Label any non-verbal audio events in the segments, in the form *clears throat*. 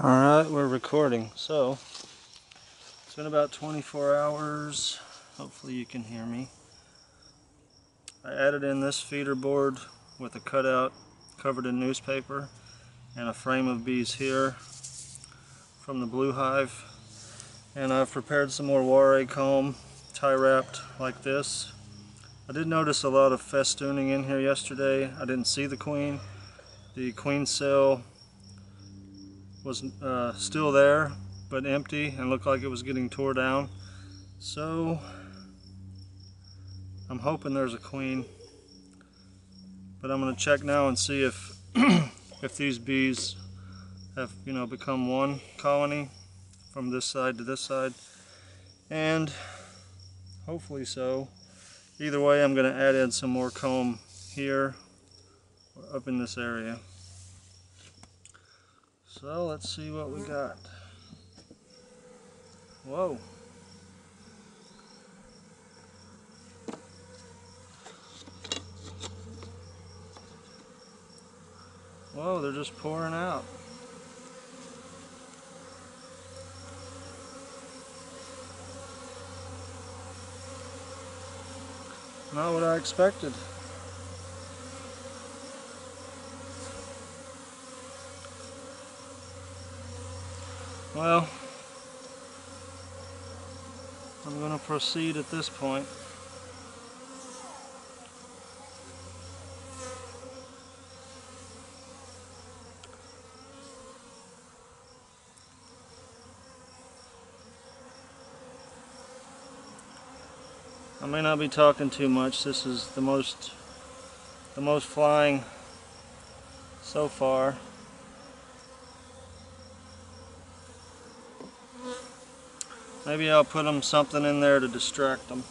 Alright, we're recording. So, it's been about 24 hours. Hopefully you can hear me. I added in this feeder board with a cutout covered in newspaper and a frame of bees here from the blue hive. And I've prepared some more Warre comb tie wrapped like this. I did notice a lot of festooning in here yesterday. I didn't see the queen. The queen cell was uh, still there but empty and looked like it was getting tore down. So I'm hoping there's a queen but I'm gonna check now and see if *clears throat* if these bees have you know become one colony from this side to this side. And hopefully so. Either way I'm gonna add in some more comb here up in this area so let's see what we got. Whoa. Whoa, they're just pouring out. Not what I expected. Well, I'm going to proceed at this point. I may not be talking too much. This is the most the most flying so far. Maybe I'll put them something in there to distract them.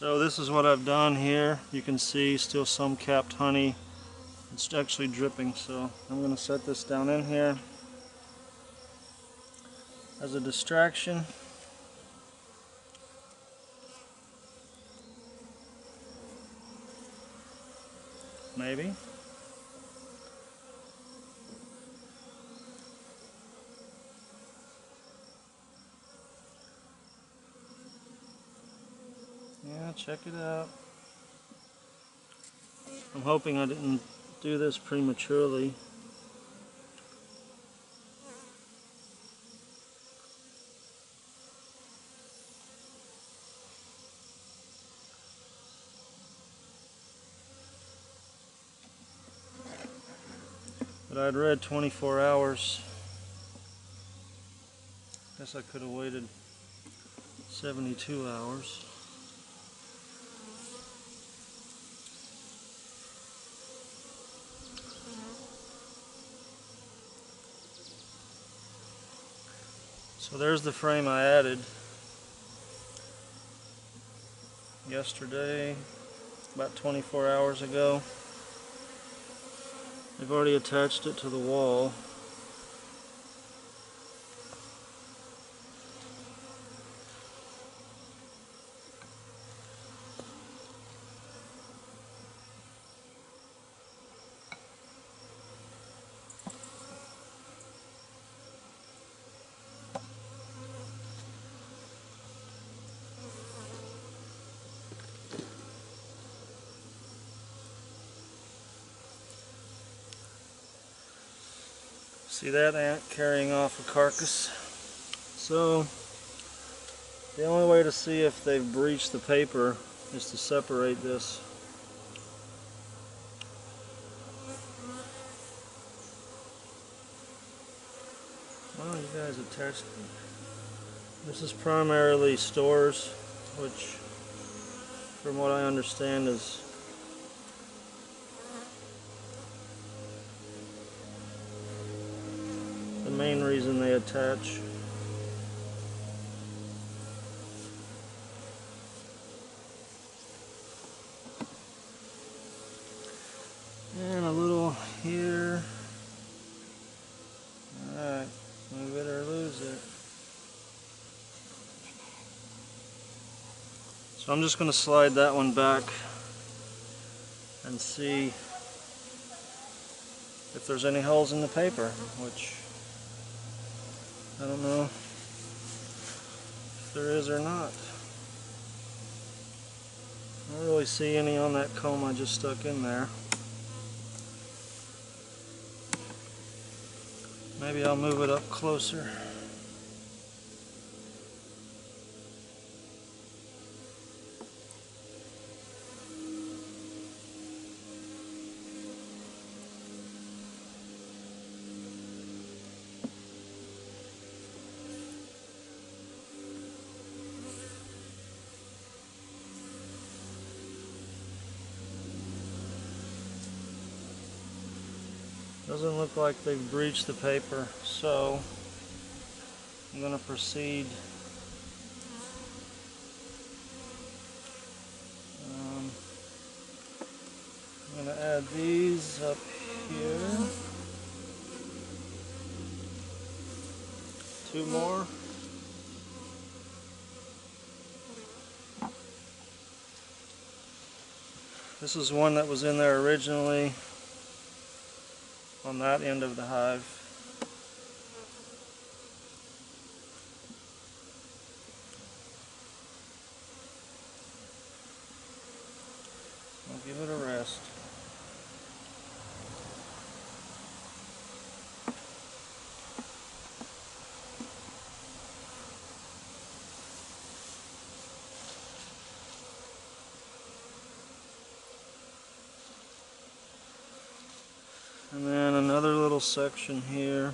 So this is what I've done here. You can see still some capped honey. It's actually dripping, so I'm going to set this down in here as a distraction. Maybe. Yeah, check it out. I'm hoping I didn't do this prematurely. But I'd read 24 hours. Guess I could have waited 72 hours. So there's the frame I added yesterday, about 24 hours ago. I've already attached it to the wall. See that ant carrying off a carcass? So, the only way to see if they've breached the paper is to separate this. Well, you guys attached. This is primarily stores, which, from what I understand, is main reason they attach. And a little here. Alright, move better or lose it. So I'm just going to slide that one back and see if there's any holes in the paper, which I don't know if there is or not. I don't really see any on that comb I just stuck in there. Maybe I'll move it up closer. Doesn't look like they've breached the paper, so I'm going to proceed. Um, I'm going to add these up here. Two more. This is one that was in there originally on that end of the hive. I'll give it a rest. And then little section here.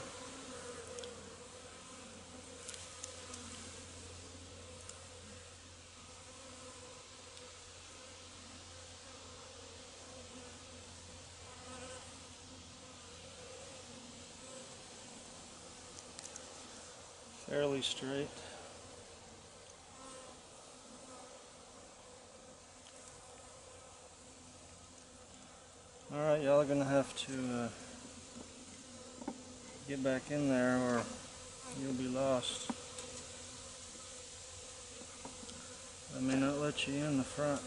Fairly straight. Alright, y'all are going to have to uh, get back in there or you'll be lost. I may not let you in the front.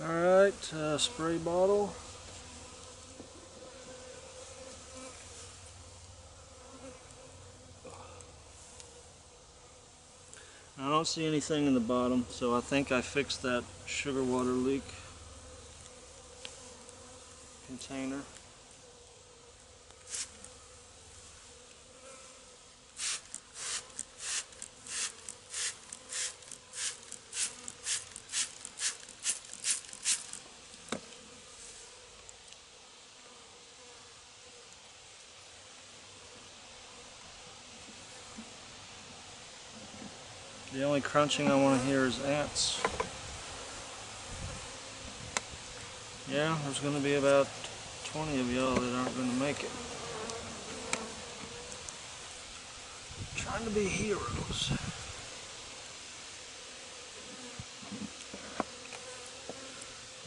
Alright, uh, spray bottle. I don't see anything in the bottom, so I think I fixed that sugar water leak container. The only crunching I want to hear is ants. Yeah, there's going to be about 20 of y'all that aren't going to make it. Trying to be heroes.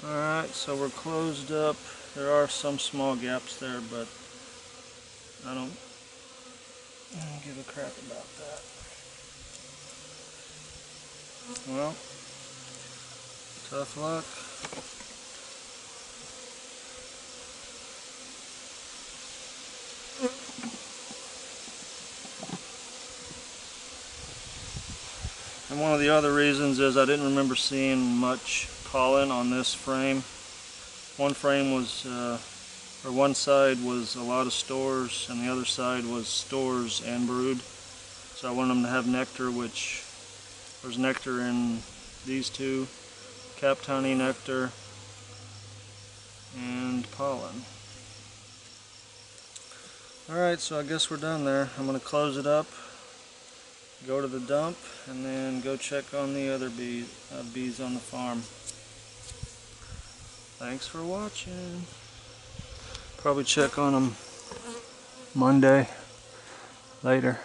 Alright, so we're closed up. There are some small gaps there, but I don't, I don't give a crap about that. Well, tough luck. One of the other reasons is I didn't remember seeing much pollen on this frame. One frame was, uh, or one side was a lot of stores and the other side was stores and brood. So I wanted them to have nectar, which there's nectar in these two, honey nectar and pollen. Alright, so I guess we're done there. I'm going to close it up, go to the dump, and then go check on the other bee, uh, bees on the farm. Thanks for watching. Probably check on them Monday. Later.